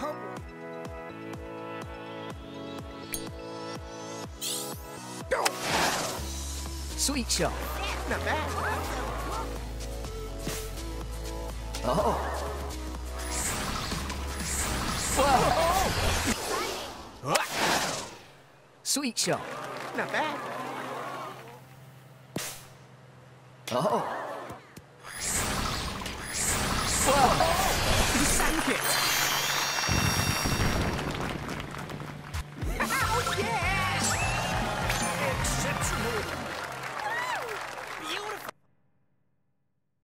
humble. Go! Sweet shot. Not bad. Oh. Whoa. Sweet shot. Not bad. Oh. Whoa. Yeah!